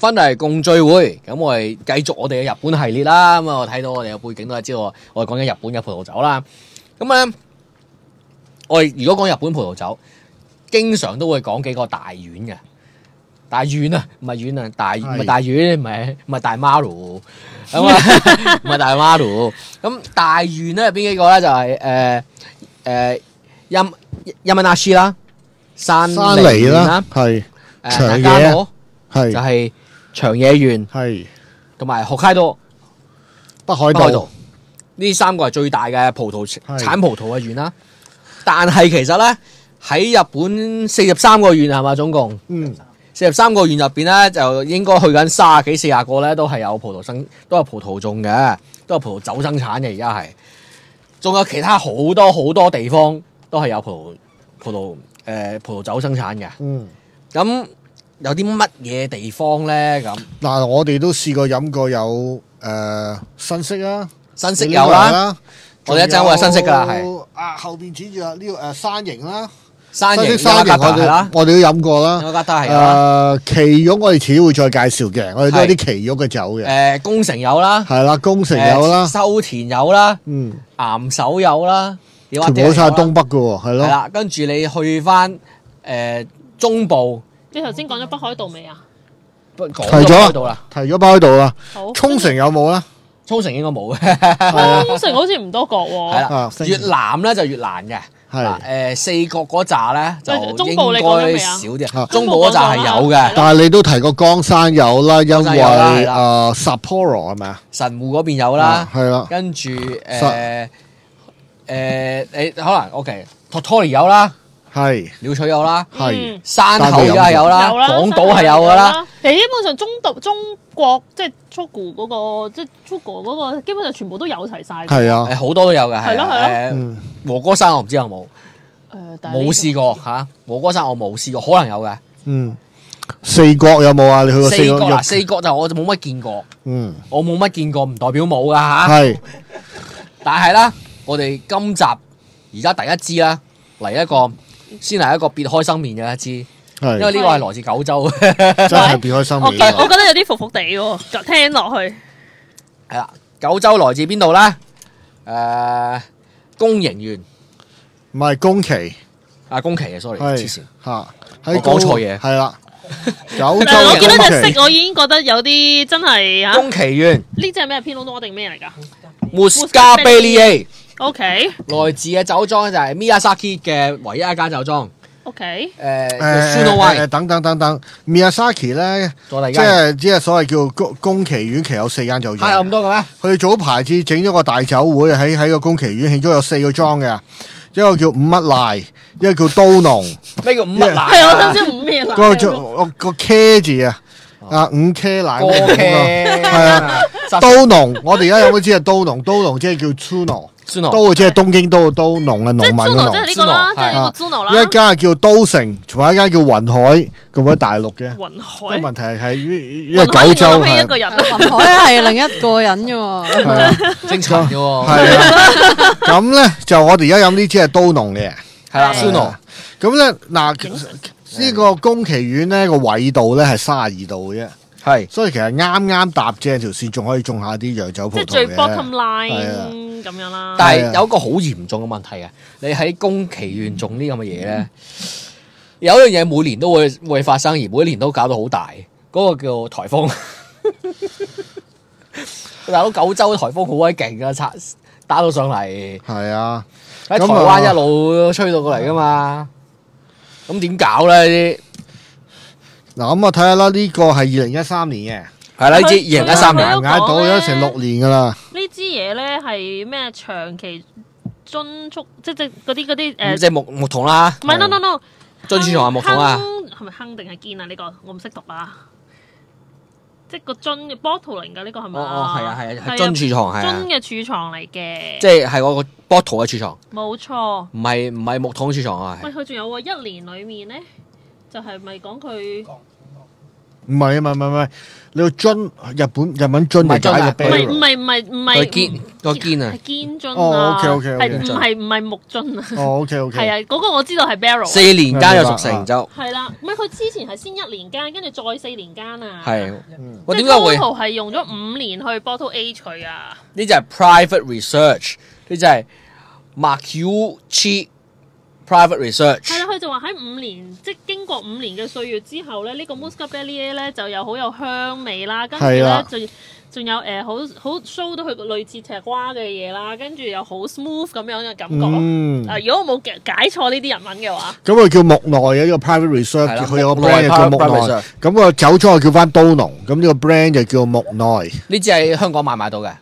婚禮共聚會，咁我哋繼續我哋嘅日本系列啦。咁啊，我睇到我哋嘅背景都係知道我哋講緊日本嘅葡萄酒啦。咁咧，我哋如果講日本葡萄酒，經常都會講幾個大院嘅。大院啊，唔係院啊，大唔係大院，唔係唔係大馬路，咁啊 唔係大馬路。咁大院咧入邊幾個咧就係誒誒陰陰文亞斯啦，山山梨梨啦縣啦，，係長野就係係長野縣係同埋北海道。北海道呢三個係最大嘅葡萄產葡萄嘅縣啦。但係其實咧喺日本四十三個縣係嘛，總共嗯四十三個縣入邊咧，就應該去緊三十幾四十個咧，都係有葡萄生，都有葡萄種嘅，都有葡萄酒生產嘅。而家係，仲有其他好多好多地方都係有葡萄葡萄誒、呃葡萄酒生產嘅。嗯。咁有啲乜嘢地方咧？咁。嗱，我哋都試過飲過有誒新式啦，新式有啦，我哋一陣會有新式噶啦係。啊，後邊指住啊呢個誒山形啦，山形山形我哋。我哋都飲過啦。我覺得係啦。誒奇玉我哋遲啲會再介紹嘅，我哋都有啲奇玉嘅酒嘅，誒宮城有啦，係啦，宮城有啦。誒，修田有啦，嗯，岩手有啦，全全部都晒東北嘅喎，係咯，係啦，跟住你去翻誒中部，你頭先講咗北海道未啊？講提咗。啊到啦，提咗北海道啦，好，沖繩有冇咧？沖繩應該冇嘅，係啊，沖繩好似唔多角係喎。啦啊，越南咧就越難嘅。嗱係，誒四國嗰扎咧就喂中應部你講咗該未啊？少啲。啊，中部嗰扎係有嘅，但係你都提過江山有啦，因江山有啦為係啦。誒 Sapporo 係咪啊？神戶嗰邊有啦。啊，係啦，跟住誒誒你可能 OK，Totori 有啦，係鳥取有啦，係嗯山口而家係有啦，有啦，廣島係有噶啦。。其實基本上中度中國即係出古嗰個，即係出國嗰個，基本上全部都有齊晒。係啊誒，好多都有嘅，係係咯係咯和歌山我唔知有冇，誒，但係呢冇試過嚇。和歌山我冇試過，可能有嘅。嗯，四國有冇啊？你去過四四國國嗱，？四國就我就冇乜見過，嗯，我冇乜見過，唔代表冇噶嚇。係但係啦，我哋今集而家第一支啦，嚟一個先嚟一個別開生面嘅一支，因為，呢個係來自九州，真係 別開心我覺面我覺得有啲服服地喎，聽落去。係啦。九州來自邊度咧？誒，宮營縣唔係宮崎啊，宮崎啊，sorry，係黐線。嚇，我喺講錯嘢係啦，九州但我見到隻色，我已經覺得有啲真係嚇。宮崎縣呢隻係咩？偏佬多定咩嚟㗎 Muscabellier。？OK。來自嘅酒莊就係 Miyazaki 嘅唯一一間酒莊，OK，誒誒 Suno 誒 Wine，等等等等，Miyazaki 咧，即再嚟間，係即係所謂叫宮宮崎縣，其實有四間酒係有咁。多嘅咩？佢哋早排至整咗個大酒會喺喺個宮崎縣，慶祝有四個莊嘅，一個叫五乜賴，一個叫刀農，咩叫五乜奶係我啊？想知五咩嚟？嗰個叫哦個 K 字啊，啊五 K 奶歌嗰個劇係啊，刀農，我哋而家有冇知係刀農？刀農即係叫 Tsuno，刀即係東京都嘅刀，農係即係農民 Zuno 嘅即係呢個啦，即係呢係個 Zuno 農，一啦。間叫都城，仲有一間叫雲海，咁喺大陸嘅。雲個海，問題係因為雲海九州我諗起一係個人。雲海係另一個人嘅喎。係啊。精神嘅喎，係啊，咁咧就我哋而家飲呢支係都農嘅。係啦係，Suno 咁咧嗱，呢個宮崎縣咧個緯度咧係三十二度嘅啫，係所以其實啱啱搭正條線，仲可以種下啲洋酒葡萄即係最。bottom line 咁樣啦。但係有一個好嚴重嘅問題嘅，你喺宮崎縣種呢咁嘅嘢咧，有一樣嘢每年都會會發生，而每年都搞到好大，嗰、個叫颱風。大佬九州颱風好鬼勁噶，拆打到上嚟係啊，喺台咁啊灣一路吹到過嚟噶嘛，咁點搞咧？呢啲嗱咁我睇下啦，呢個係二零一三年嘅。係啦，呢支佢二零一三年。嘅，捱到咗成六年噶啦，呢支嘢咧係咩長期樽促，即即嗰啲嗰啲誒，即係木木桶啦，唔係 no no no，樽柱蟲係木桶啊，亨係咪坑定係堅啊？呢個我唔識讀啊。即個樽嘅 bottling 㗎呢個係咪哦哦係啊係啊，係係樽儲藏係樽啊，嘅儲藏嚟嘅，即係係我個 bottle 嘅儲藏，冇錯。唔係唔係木桶儲藏啊，喂，佢仲有喎，一年裡面咧就係咪講佢唔係啊，唔係唔係唔係，你個樽日本日文樽嚟解嘅樽啊唔係唔。係唔係唔個係堅個堅啊係，堅樽哦啊，，OK，OK，OK 係唔係唔係木樽啊？哦，OK OK。係啊，嗰個我知道係 barrel 四年間有熟成就係啦，唔係佢之前係先一年間，跟住再四年間啊。係。我即係點解會 total 係用咗五年去 bottle age 佢啊？呢就係 private research，呢就係 Marcucci private research。係啦，佢就話喺五年，即係經過五年嘅歲月之後咧，呢、個 Muscatbellier 咧就有好有香味啦，跟住咧係啦。仲仲有誒好好 show 到佢個類似赤瓜嘅嘢啦，跟住又好 smooth 咁樣嘅感覺。嗯，啊，如果我冇解解錯呢啲日文嘅話，咁佢叫木內嘅呢個 private research，佢有個 brand 就叫木 private 內。research，咁個酒莊叫翻刀農，咁呢個 brand 就叫木內。呢支喺香港買唔買到嘅，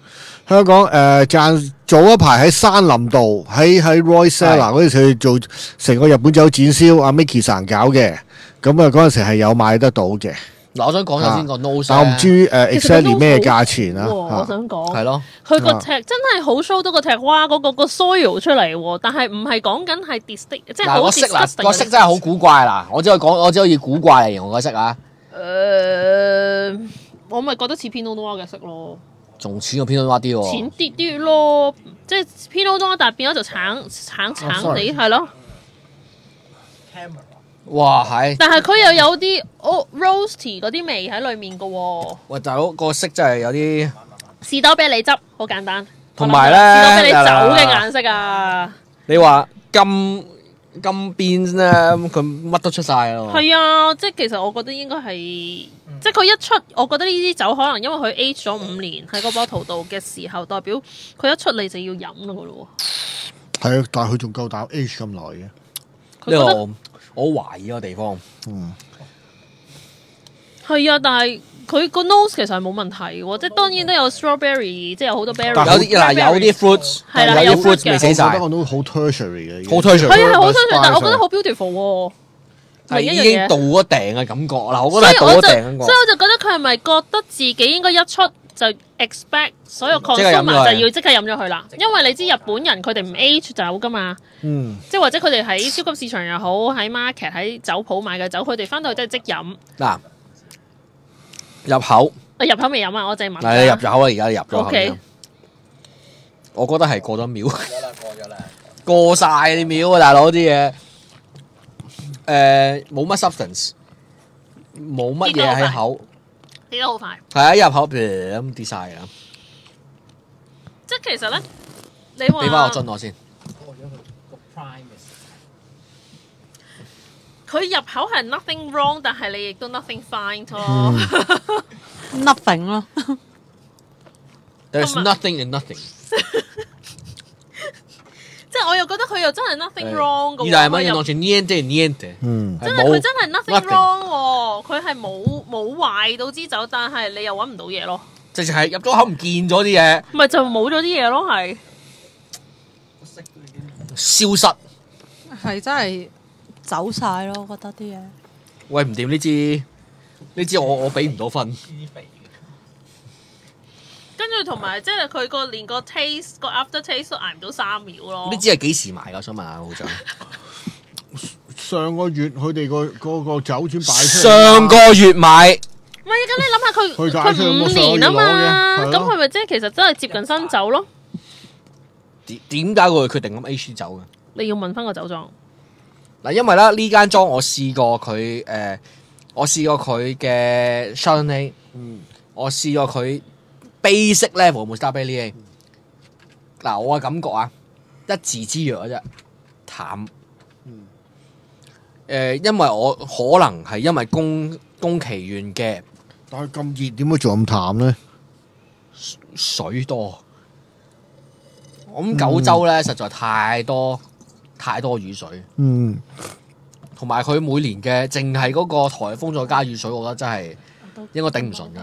香港誒賺早一排喺山林道，喺喺 Roy Cellar 嗰陣時去做成個日本酒展銷，阿 Micky 神搞嘅，咁啊嗰陣時係有買得到嘅，嗱，我想講咗先個 nose，但我唔知誒 exactly 咩好價錢啦我。想講係咯，啊佢個尺真係好 show 到個赤蛙嗰個個 soil 出嚟喎，但係唔係講緊係 distinct，即係好色嗱個色真係好古怪啦，我只可以講，我只可以古怪嚟形容個色啊，誒，我咪覺得似 Pinot Noir 嘅色咯。仲似個 Pinot Noir 啲喎淺。啲啲咯，即係 Pinot Noir，但係變咗就橙橙橙地係咯。哇，係，但係佢又有啲哦 roasty 嗰啲味喺裡面嘅喎。喂大佬個色真係有啲，士多啤梨汁好簡單，同埋咧士多啤梨酒嘅顏色啊，你話金金邊咧，佢乜都出晒咯。係啊，即係其實我覺得應該係，即係佢一出，我覺得呢啲酒可能因為佢 age 咗五年喺個 bottle 度嘅時候，代表佢一出嚟就要飲咯嘅咯係啊，但係佢仲夠膽 age 咁耐嘅。呢個我我好懷疑個地方。嗯，係啊，但係佢個 nose 其實係冇問題喎，即係當然都有 strawberry，即係有好多 berry，有啲嗱有啲 fruits，係啦有有啲 fruit 未死晒我覺得，我都好 tertiary 嘅。好 tertiary 係啊係好相信，但係我覺得得好 beautiful 喎。係另一樣嘢已經到咗頂嘅感覺啦。我覺所得係到咗頂嘅感覺。所以我就覺得佢係咪覺得自己應該一出就 expect 所有即刻飲咗 consumer 就要即刻飲咗佢啦？因為你知日本人佢哋唔 age 酒噶嘛，嗯，即係或者佢哋喺超級市場又好，喺 market 喺酒鋪買嘅酒，佢哋翻到去都係即飲。嗱，入口我入口未飲啊，我淨係問嗱，你入。咗口啦，而家你入咗口。我覺得係過咗秒，過晒啲秒啊，大佬啲嘢。誒，冇乜 substance，冇乜嘢喺口，跌得好快，係啊，一入口呃咁跌晒㗎。即係其實咧，你話俾翻我樽我先。佢入口係 nothing wrong，但係你亦都 nothing fine 咯。nothing 咯，There's nothing in nothing。又覺得佢又真係 nothing wrong 嘅喎。意大利文佢又用到似 niente niente，嗯真係佢真係 nothing nothing wrong 喎，佢係冇冇壞到支酒，但係你又揾唔到嘢咯，直情係入咗口唔見咗啲嘢，咪就冇咗啲嘢咯，係消失。係真係走晒咯，我覺得啲嘢。喂，唔掂呢支，呢支我我俾唔到分。跟住同埋即係佢個連個 taste 個 after taste 都捱唔到三秒咯你知係幾時買㗎？我想問下會長。上個月佢哋個嗰個酒展擺出嚟上個月買，唔係咁你諗下佢佢五年啊嘛，咁佢咪即係其實真係接近新酒咯？點點解佢會決定咁 H 酒嘅？你要問翻個酒莊，嗱，因為咧呢間莊我試過佢誒、呃我試過佢嘅 Chardonnay，嗯我試過佢 basic level 冇 Star b e l l y 嗱，我嘅感覺啊，一字之弱嘅啫，淡。嗯。誒、因為我可能係因為宮宮崎縣嘅但係咁熱點解仲咁淡咧？水多，我諗九州咧實在太多太多雨水，嗯，同埋佢每年嘅淨係嗰個颱風再加雨水，我覺得真係應該頂唔順嘅。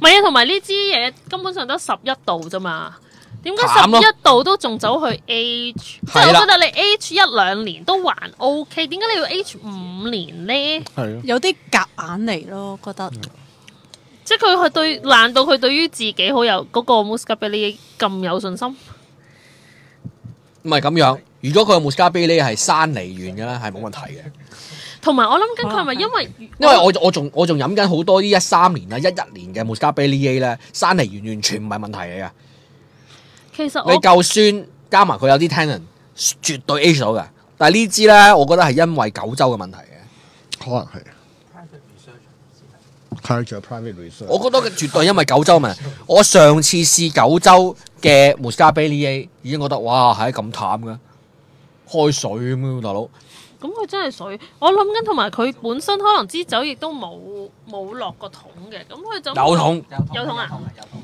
唔係啊，同埋呢支嘢根本上得十一度啫嘛。點解十一度都仲走去 age？即係係啦我覺得你 age 一兩年都還 OK，點解你要 age 五年呢？係咯。有啲夾硬嚟咯，覺得即係佢係對，難道佢對於自己好有嗰、個 Muscatbelli 咁有信心？唔係咁樣，如果佢嘅 Muscatbelli 係山梨縣嘅咧，係冇問題嘅。同埋我諗緊佢係咪因為因為我我仲我仲飲緊好多啲一三年啊、一一年嘅 Muscatelier 咧，山嚟完完全唔係問題嚟嘅。其實你夠酸，加埋佢有啲 tannin，絕對 age 到嘅。但係呢支咧，我覺得係因為九州嘅問題嘅。可能係。係仲有 private research。我覺得佢絕對因為九州問題。我上次試九州嘅 Muscatelier 已經覺得哇係咁淡嘅，開水咁樣大佬。咁佢真係水，我諗緊同埋佢本身可能支酒亦都冇冇落個桶嘅，咁佢就有桶有桶啊，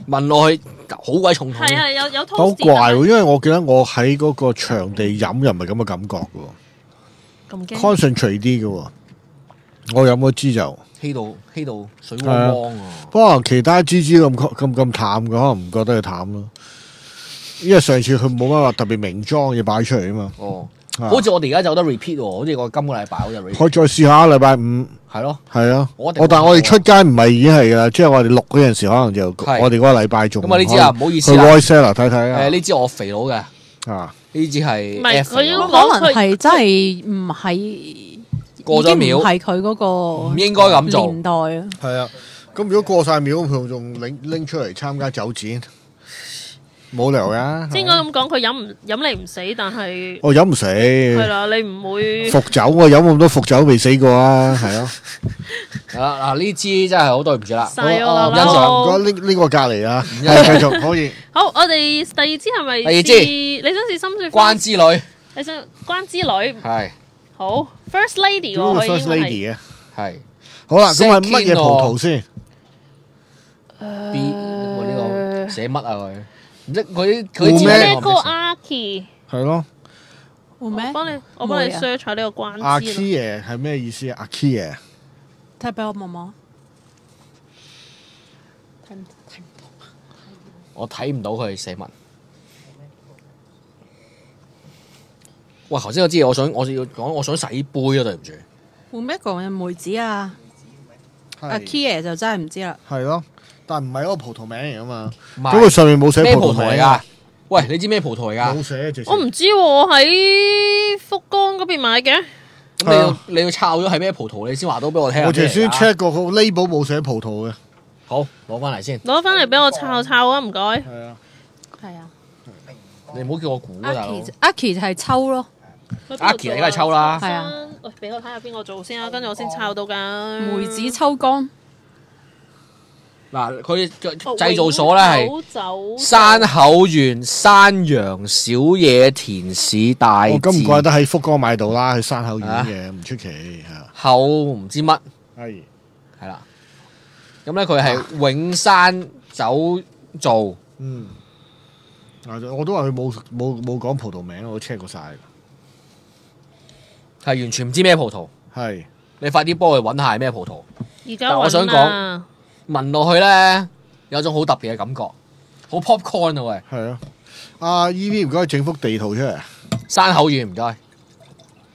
聞落去好鬼重桶。係啊有有好 toast 怪喎，因為我記得我喺嗰個場地飲又唔係咁嘅感覺嘅喎咁驚，，concentrate 啲嘅喎。我飲嗰支就，稀到稀到水汪汪啊！不過其他支支咁咁咁淡嘅，可能唔覺得佢淡咯。因為上次佢冇乜話特別名裝嘢擺出嚟啊嘛。哦，啊好似我哋而家就有得 repeat 喎，好似我今個禮拜好似 repeat，可以再試下禮拜五。係咯。係啊，我但係我哋出街唔係已經係噶啦，即係我哋錄嗰陣時，可能就我哋嗰個禮拜仲咁啊呢支啊唔好意去思啦 Roy Cellar 睇睇啊。誒呢支我肥佬嘅，啊，呢支係唔係 F 佢應該可能係真係唔係過咗秒已經唔係佢嗰個唔應該咁做。年代啊。係啊。咁如果過晒秒，佢仲拎拎出嚟參加酒展，冇理由噶。即係應該咁講，佢飲唔飲你唔死，但係我飲唔死，係啦，你唔會伏酒我飲咁多伏酒未死過啊，係咯。係啦嗱呢支真係好對唔住啦，我啦。欣賞唔該拎呢個隔離啊，係繼續可以。好，我哋第二支係咪？第二支你想試深水關之女你想關之女係好 First Lady 喎，佢 first 應該係 lady 啊。係好啦，咁係乜嘢葡萄先？B 我呢個寫乜啊佢？唔知佢啲佢知名 Lego 我唔識 Aki，係咯，會咩我？幫你我幫你 search 下呢個關阿之女。Kia 係咩意思啊？阿 Kia 睇俾我望望。睇唔睇唔到？我睇唔到佢寫文。哇！頭先我知，我想我要講，我想洗杯啊，對唔住。换咩講嘅梅子啊？阿係 Kia 就真係唔知啦。係咯，但唔係嗰個葡萄名嚟啊嘛。唔咁佢上面冇寫葡萄嚟㗎？喂，你知咩葡萄嚟㗎？冇寫直我唔知喎，我喺福冈嗰邊買嘅。咁你要你要抄咗係咩葡萄，你先話到俾我聽我頭先 check 過個 label 冇寫葡萄嘅。好，攞翻嚟先。攞翻嚟俾我抄抄啊，唔該。係啊，係啊。你唔好叫我估啊，大佬。Aki Aki 就係抽咯，阿 Ki 你梗係抽啦係啊。喂，俾我睇下邊個做先啊，跟住我先抄到㗎。梅子抽乾。嗱，佢哦製造所咧係山口縣山陽小野田市大我咁唔怪得喺福岡買到啦，喺山口縣嘅，唔出奇嚇。口唔知乜係係啦。咁咧佢係永山酒造，嗯，啊我都話佢冇冇冇講葡萄名，我 check 過晒。係完全唔知咩葡萄。係你快啲幫佢揾下係咩葡萄。而家但我想揾啊聞落去咧有種好特別嘅感覺，好 popcorn 啊喂！係啊，阿 E V 唔該整幅地圖出嚟。山口縣唔該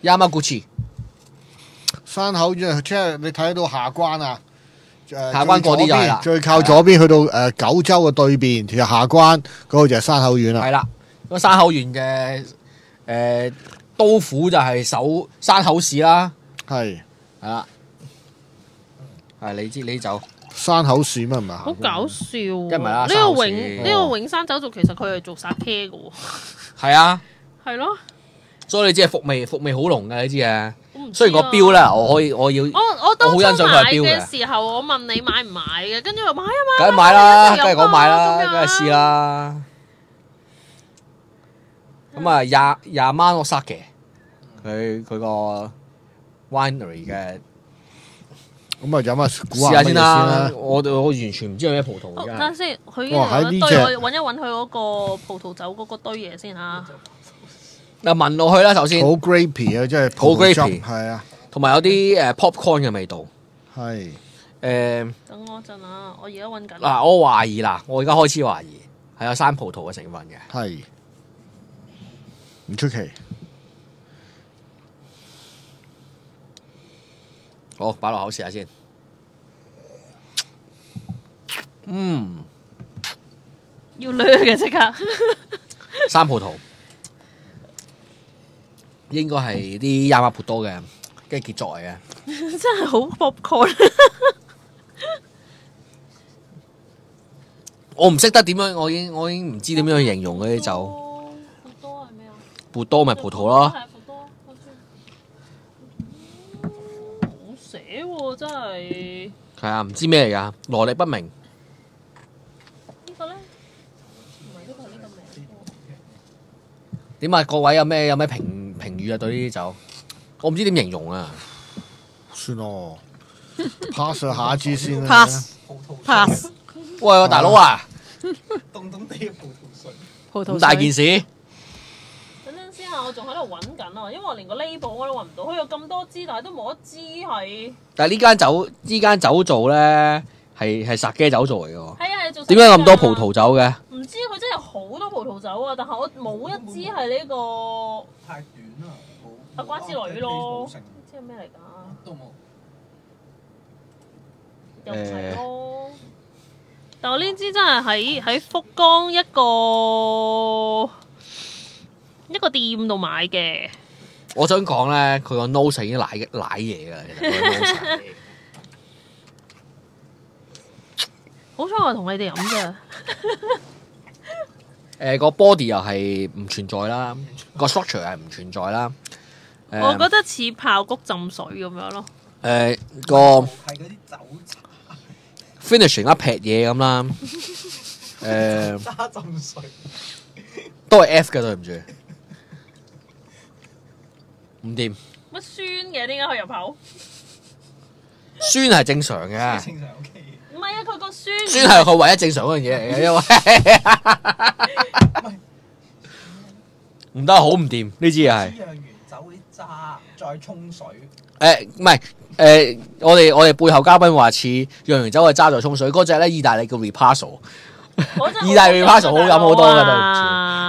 ，Yamaguchi 山口縣即係你睇到下關啊，誒下關嗰啲就係啦最靠左邊去到誒九州嘅對面，其實下關嗰個就係山口縣啦。係啦。咁山口縣嘅誒都府就係首山口市啦，係係啦。係你知你就山口市咩唔係？好搞笑喎。一唔係啦呢三號個永市呢個永山酒造其實佢係做殺 K 嘅喎。係啊，係咯。所以你知係伏味伏味好濃嘅，你知嘅。我唔知雖然個啊標咧，我可以我要我我當初我好欣賞佢買嘅標嘅嘅時候，我問你買唔買嘅，跟住我買啊買梗係買啦，梗係講買啦，梗係試啦。咁啊，廿廿蚊我塞嘅，佢佢個 winery 嘅，咁啊飲下估試下先啦啦。。我我完全唔知有咩葡萄。等下先，佢喺有一堆，呢隻我揾一揾佢嗰個葡萄酒嗰個堆嘢先啊。嗱，聞落去啦，首先好，grapey 啊，即係好 grapey 係啊，同埋有啲誒 popcorn 嘅味道。係誒等我一陣啊，我而家揾緊。嗱，我懷疑啦，我而家開始懷疑係有生葡萄嘅成分嘅。係唔出奇。好，擺落口試下先。嗯，要掠嘅即刻。三葡萄應該係啲亞麻葡多嘅嘅傑作嚟嘅。真係好 popcorn。我唔識得點樣，我已經我已經唔知點樣去形容嗰啲酒。葡多係咩啊？葡多咪葡萄咯，係葡多。嗯好寫喎，真係。啊，唔知咩嚟㗎，來歷不明。呢個咧，唔係呢個係呢個名。點啊？各位有咩有咩評評語啊？對呢啲酒，我唔知點形容啊。算咯，pass 咗 下一支先啦。pass 葡萄 pass 喂，大佬啊，凍凍地嘅葡萄水，葡萄咁大件事！我仲喺度揾緊啊，因為我連個 label 我都揾唔到。佢有咁多支，但係都冇一支係。但係呢間酒呢間酒造咧係係殺雞酒造嚟嘅喎。係啊，係做。點解咁多葡？萄酒嘅？唔知佢真係好多葡萄酒啊！但係我冇一支係呢個太短啦，阿瓜之女咯。呢支係咩嚟㗎？都冇。又唔係咯。但我呢支真係喺喺福岡一個一個店度買嘅。我想講咧，佢個 nose 已經奶奶嘢㗎啦，其實佢個 nose 好彩我同你哋飲啫。誒個 body 又係唔存在啦，個 structure 係唔存在啦。誒我覺得似爆谷浸水咁樣咯。誒個係嗰啲酒 finishing 一劈嘢咁啦。誒 渣浸水，都係 F 嘅，對唔住，唔掂。乜酸嘅？點解佢入口？酸係正常嘅，正常 OK。唔係啊，佢個酸酸係佢唯一正常嗰樣嘢嚟嘅，因為唔得，好唔掂呢支嘢係。釀完酒嗰啲渣再沖水，誒唔係誒，我哋我哋背後嘉賓話似釀完酒嘅渣在沖水，嗰只咧意大利叫 Ripasso，嗰陣意大利 Ripasso 好飲好多㗎對唔啊！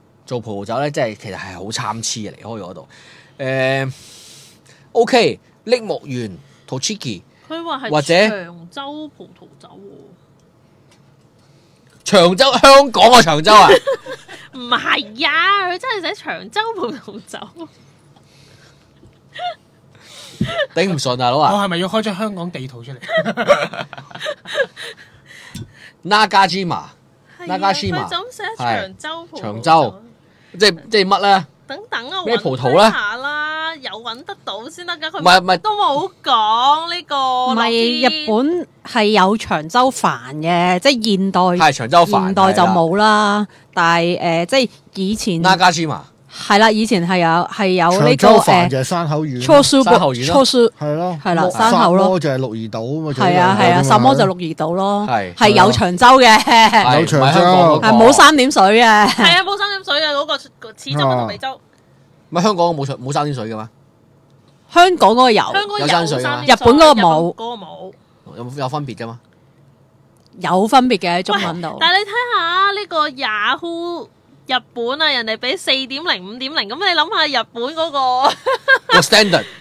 做葡萄酒咧，即係其實係好參差嘅，離開咗嗰度。誒、OK，櫪木園 Tochigi 佢話係或者長洲葡萄酒長洲香港啊長洲啊，唔係啊，佢真係寫長洲葡萄酒。頂唔順啊大佬我啊係咪要開張香港地圖出嚟？Nagajima 係啊 Nagashima 佢就咁寫長洲葡萄酒長洲即係即係乜咧？等等啊，咩揾葡萄咧？下啦，有揾得到先得㗎。佢唔係唔係。都冇講呢個。唔係日本係有長洲帆嘅，即係現代係長洲飯現代就冇啦。但係誒、呃即係以前 Nagajima 係啦，以前係有係有呢、長個誒洲就係山口縣，初書山後縣初書係咯，係啦山口咯。就係鹿兒島啊嘛，係啊係啊，什麼就鹿鹿兒島咯，係係有長洲嘅，有長洲係香港嗰個。係冇三點水嘅。係啊，冇三點水啊嗰個始終同美洲。唔係香港冇長冇三點水嘅咩？香港嗰個有香港有山水日本嗰個冇嗰個冇。有有分別嘅嘛？有分別嘅喺中文度。但係你睇下呢個 Yahoo 日本啊，人哋俾四點零、五點零，咁你諗下日本嗰、個個 standard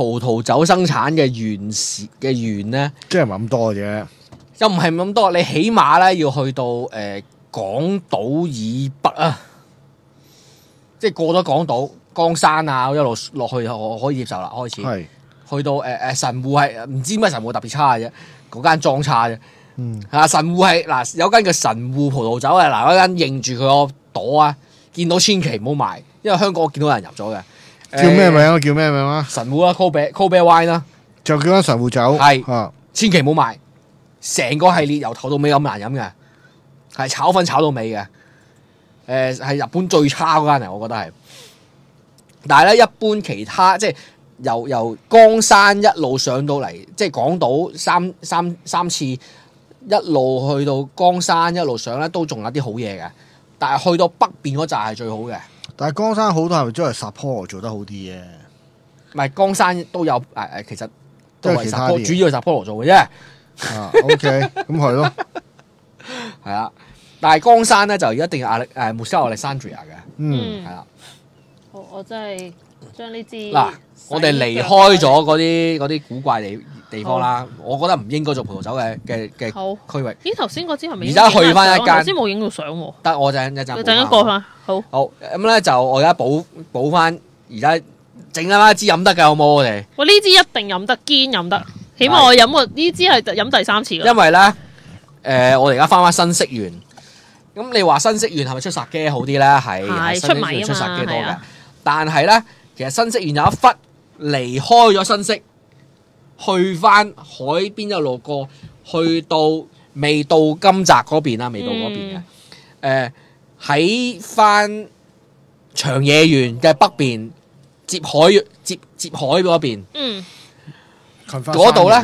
葡萄酒生產嘅縣市嘅源咧，即係唔係咁多嘅啫，又唔係咁多，你起碼咧要去到誒、呃、港島以北啊，即係過咗港島江山啊，一路落去我可以接受啦，開始。係，去到誒誒、呃神戶係唔知咩神戶特別差嘅啫，嗰間裝差啫。嗯，係啊，神戶係嗱有間叫神戶葡萄酒啊，嗱嗰間認住佢個朵啊，見到千祈唔好買，因為香港我見到有人入咗嘅。叫咩名？啊？叫咩名啊？神户啦，Kobe Kobe Wine 啦，就叫間神户酒係啊，千祈唔好買，成個系列由頭到尾咁難飲嘅，係炒粉炒到尾嘅。誒、係日本最差嗰間嚟，我覺得係。但係咧，一般其他即係由由江山一路上到嚟，即係港島三三三次一路去到江山一路上咧，都仲有啲好嘢嘅。但係去到北邊嗰扎係最好嘅，但係江山好多係咪都係 support 做得好啲嘅？唔係江山都有誒誒、其實都係都係其他 Sapporo- 啲主要係 support 做嘅啫。啊，OK，咁係咯，係啦，但係江山咧就一定係亞力誒穆斯亞歷山 Andrea 嘅，嗯，係啦。我，我真係將呢支嗱，我哋離開咗嗰啲嗰啲古怪地地方啦，我覺得唔應該做葡萄酒嘅嘅嘅好。區域。咦，頭先嗰支係咪而家去翻一間相頭先冇影到相喎，得我陣一陣你陣間過翻。好，好咁咧就我而家補補翻，而家整啱一支飲得嘅好冇我哋，我，呢支一定飲得，堅飲得，起碼我飲過呢支係飲第三次。因為咧誒、我哋而家翻翻新式園。咁你話新式園係咪出殺機好啲咧？係係係新式出米啊嘛園出殺機多嘅。但係咧，其實新式園有一忽離開咗新式，去翻海邊一路過，去到未到金澤嗰邊啦，未到嗰邊嘅。嗯誒喺翻長野園嘅北邊，接海接接海嗰邊，嗯，嗰度咧，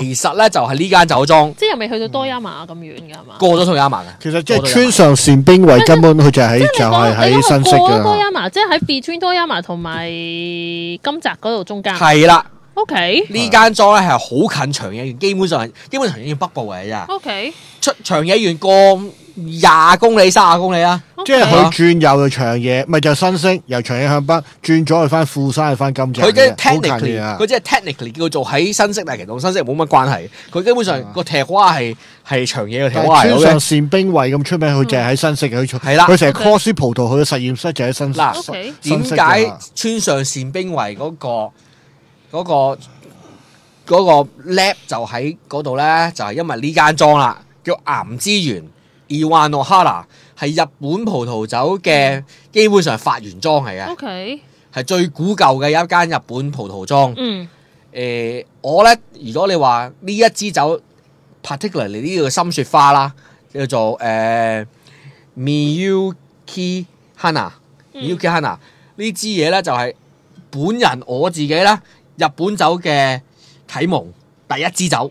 其實咧就係呢間酒莊即係又未去到多亞馬咁遠㗎係嘛？過咗去亞麻嘅。其實即係嗰度有村上善兵衛根本佢就喺即就係喺新式嘅多㗎啦。亞馬，即係喺 between 多亞馬同埋金澤嗰度中間。係啦，O K 呢間莊咧係好近長野園，基本上係基本上長野園北部嘅啫。O K，出長野園過廿公里、三十公里啊！即係佢轉右就長野，咪就新星由長野向北轉咗去翻富山去翻金澤佢嘅嘅，好近 technically，佢！即係 technically 叫做喺新式，但係其實同新式冇乜關係。佢基本上個踢蛙係係長野嘅踢但蛙嚟嘅係村上。善兵衛咁出名，佢就係喺新式嘅，佢係啦佢成日 cross 啲葡萄，佢嘅實驗室就喺新嗱㗎解村上善兵衛嗰個嗰個嗰個 lab 就喺嗰度咧？就係因為呢間莊啦，叫岩之園 Iwanohara，係日本葡萄酒嘅基本上發源莊嚟嘅。O。K，係最古舊嘅一間日本葡萄莊。誒、嗯我咧，如果你話呢一支酒，particularly 呢個深雪花啦，叫做誒、Miyuki Hana、嗯。Miyuki Hana 呢支嘢咧，就係、本人我自己咧日本酒嘅啟蒙，第一支酒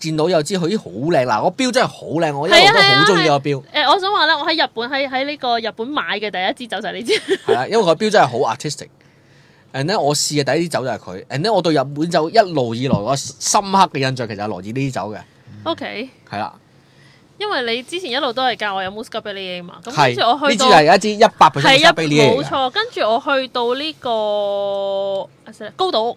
見到有支佢啲好靚，嗱個標真係好靚，我一路都好中意個標，誒、我想話咧，我喺日本喺喺呢個日本買嘅第一支酒就係呢支。係啦，因為個標真係好 artistic。and 咧，我試嘅第一支酒就係佢，and 咧我對日本酒一路以來我深刻嘅印象其實係來自呢啲酒嘅，O、k 係啦，因為你之前一路都係教我有 Muscatelli 嘛，咁跟住我去到呢支係一支一百 percent 冇錯，跟住我去到呢、個啊死啦高島。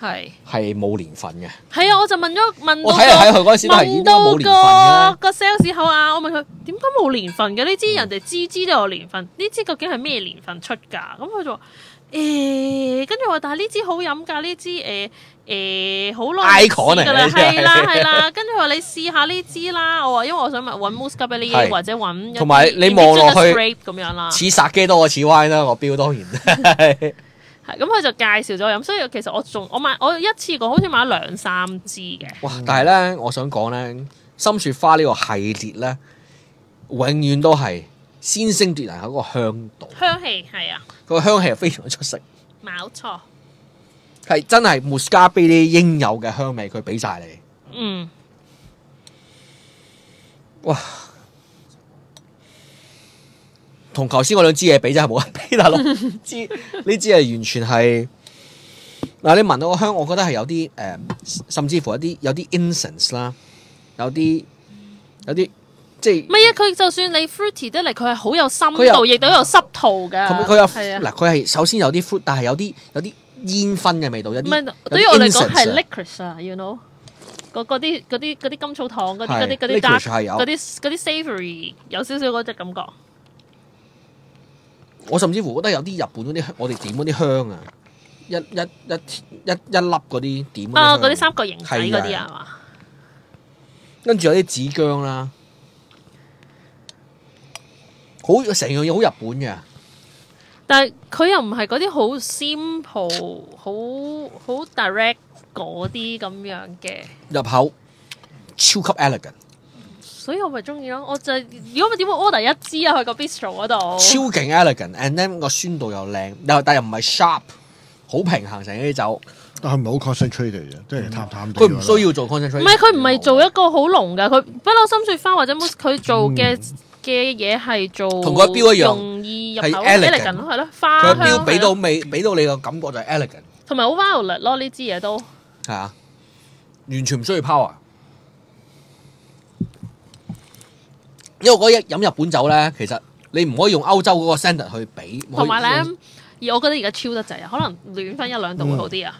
係係冇年份嘅。係啊！我就問咗問我到睇嚟睇去嗰陣時都係問應該到冇年份嘅個個 sales 口啊！我問佢點解冇年份嘅？呢支人哋支支都有年份，呢支究竟係咩年份出㗎？咁佢就話誒，跟住我話但係呢支好飲㗎，呢支誒誒好耐 Icon 嚟嘅㗎啦，呢支係啦係係啦。跟住話你試下呢支啦，我話因為我想問揾 Muscatelli 或者揾一啲同埋你望落去咁樣啦。似殺機多過似 wine 啦，我標當然咁佢就介紹咗飲，所以其實我仲我買我一次過好似買咗兩三支嘅，哇！但係咧，我想講咧，深雪花呢個系列咧，永遠都係先聲奪人喺個香度，香氣係啊，個香氣係非常出色，冇錯，係真係 Muscabini 應有嘅香味，佢俾晒你。嗯，同頭先嗰兩支嘢比真係冇得比，大佬。支呢支係完全係嗱，你聞到個香，我覺得係有啲誒、呃甚至乎有啲有啲 incense 啦，有啲有啲即係唔係啊，佢就算你 fruity 得嚟，佢係好有深度，亦都有濕度㗎。咁佢有嗱，佢係首先有啲 fruit，但係有啲有啲煙熏嘅味道，有唔啲係對於我嚟講係 licorice 啊，you know，嗰嗰啲嗰啲嗰啲甘草糖嗰啲嗰啲嗰啲嗰啲嗰啲 savoury 有少少嗰隻感覺。我甚至乎覺得有啲日本嗰啲香我哋點嗰啲香啊，一一一一一粒嗰啲點啊，嗰啲三角形仔係嗰啲啊。係嘛？跟住有啲紙姜啦，好成樣嘢好日本嘅。但係佢又唔係嗰啲好 simple、好好 direct 嗰啲咁樣嘅，入口超級 elegant，所以我咪中意咯。我就如果咪點會 order 一支啊？去個 bistro 嗰度，超勁 elegant，and then 個酸度又靚，又但又唔係 sharp，好平衡成啲酒，但係唔係好 concentrated 嘅，即係淡淡地。佢唔需要做 concentration。唔係佢唔係做一個好濃㗎，佢不嬲深雪花或者佢做嘅嘅嘢係做同個標一樣容易入口係 elegant elegant 咯，係咯，花佢香個標俾到味，俾到你個感覺就係 elegant，同埋好 violet 咯，呢支嘢都係啊，完全唔需要 power。因為我覺得飲日本酒咧，其實你唔可以用歐洲嗰個 standard 去比，同埋咧，而我覺得而家超得滯啊，可能暖翻一兩度會好啲啊。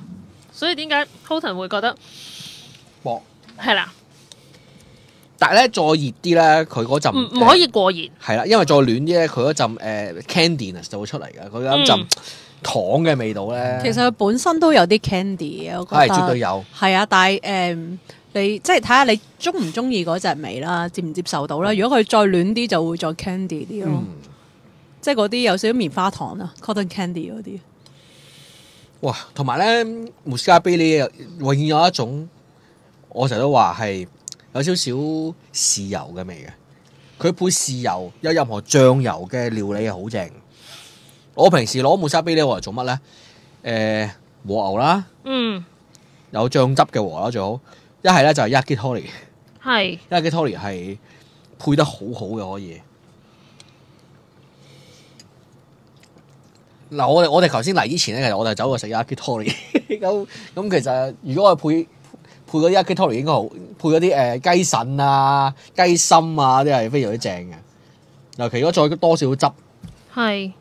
所以點解 Houghton 會覺得薄。係啦，但係咧再熱啲咧，佢嗰陣唔唔可以過熱。係啦，因為再暖啲咧，佢嗰陣誒 candiness 就會出嚟嘅，佢有一陣嗯糖嘅味道咧，其實佢本身都有啲 candy 嘅，我覺係絕對有。係啊，但係誒、嗯你即係睇下你中唔中意嗰隻味啦，接唔接受到啦。如果佢再暖啲，就會再 candy 啲咯，嗯，即係嗰啲有少少棉花糖啊，cotton candy 嗰啲。哇！同埋咧 m u s c a b i l i 永遠有一種，我成日都話係有少少豉油嘅味嘅。佢配豉油，有任何醬油嘅料理係好正。我平時攞 m u s c a b i l i 我嚟做乜咧？誒、和牛啦，嗯，有醬汁嘅和啦最好。一係咧就係 yakitori。係 yakitori 係配得好好嘅，可以。嗱，我哋我哋頭先嚟之前咧，其實我哋走過食 yakitori。咁咁其實如果我配配嗰啲 yakitori 應該好，配嗰啲誒雞腎啊、雞心啊，啲係非常之正嘅。尤其如果再多少少汁，咁係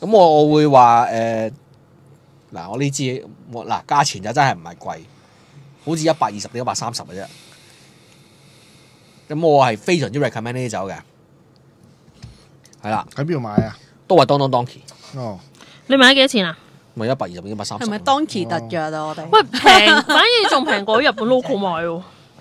我我會話誒嗱，我呢支我嗱價錢就真係唔係貴，好似一百二十定一百三十嘅啫。咁我係非常之 recommend 呢啲酒嘅，係啦，喺邊度買啊？都係當當 Donkey，哦，你買咗幾多錢啊？咪一百二十定一百三十。係咪 Donkey 特約啊？我哋喂，平反而仲平過日本 local 買喎。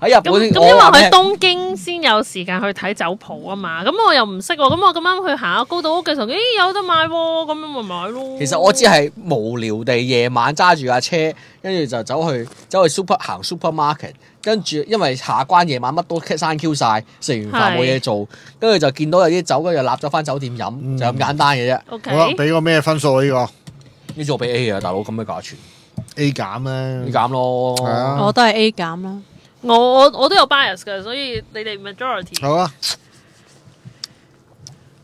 喺日本，咁因為我話咩佢東京先有時間去睇酒鋪啊嘛，咁我又唔識喎，咁我咁啱去行下高島屋嘅時候，咦有得買喎，咁樣咪買咯。其實我只係無聊地夜晚揸住架車，跟住就走去走去 super 行 supermarket，跟住因為下關夜晚乜都閂 Q 晒，食完飯冇嘢做，跟住就見到有啲酒，跟住就立咗翻酒店飲，嗯就咁簡單嘅啫。好啦，俾個咩分數啊？呢個呢座俾 A 啊，大佬咁嘅價錢，A 減咧你，減咯。啊我都係 A 減啦。我我我都有 bias 嘅，所以你哋 majority 好啊，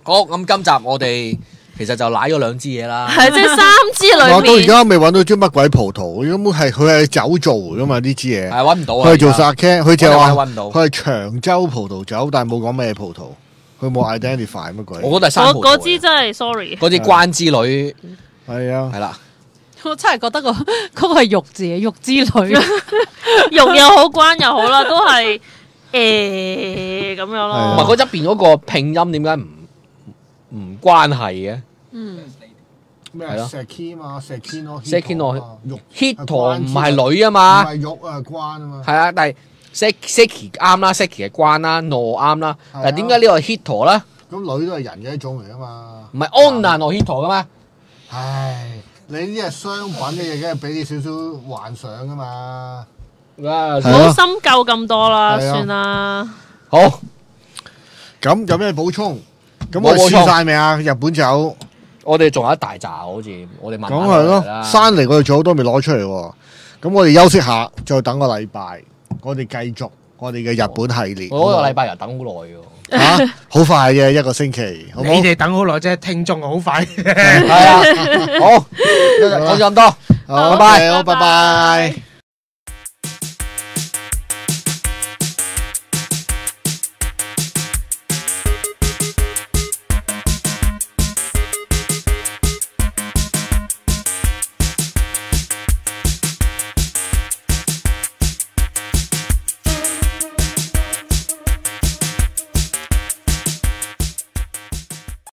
好，咁今集我哋 其實就舐咗兩支嘢啦。係即係三支我到而家未揾到支乜鬼葡萄，根本係佢係酒做噶嘛呢支嘢。係，揾唔到啊！佢係做 sake，佢就我哋話揾唔到。佢係長洲葡萄酒，但係冇講咩葡萄，佢冇 identify 乜鬼。我覺得係山我葡萄嗰支真係 sorry，嗰支關之女。係啊，係啦，我真係覺得個 嗰個係玉字，玉之女，玉又好關又好啦，都係誒咁樣係啊。咯。同埋嗰側邊嗰個拼音點解唔唔關係嘅？嗯，咩係咯。石 key 嘛，石 key 咯 Seki no 肉？hit 關唔係女啊唔嘛，係玉啊關啊嘛，係啊，但係 Sek Seki 啱啦，Seki 係關啦，no 啱啦，但係點解呢個係 hit 咧？咁女都係人嘅一種嚟啊嘛。唔係 on 啊 no hit 噶嘛？唉，你呢啲係商品嘅嘢，梗係俾你少少幻想噶嘛。唔係好啊深究咁多啦，算啦。好，咁有咩補充？咁我哋冇補充試晒未啊？日本酒，我哋仲有一大扎，好似我哋咁係咯。山嚟我哋仲有好多未攞出嚟喎。咁我哋休息下，再等個禮拜，我哋繼續我哋嘅日本系列。我嗰個禮拜又等好耐喎。嚇，好快嘅一個星期，好唔好你？哋等好耐啫，聽眾好快。係啊，好，講咗咁多。好拜拜好，拜拜。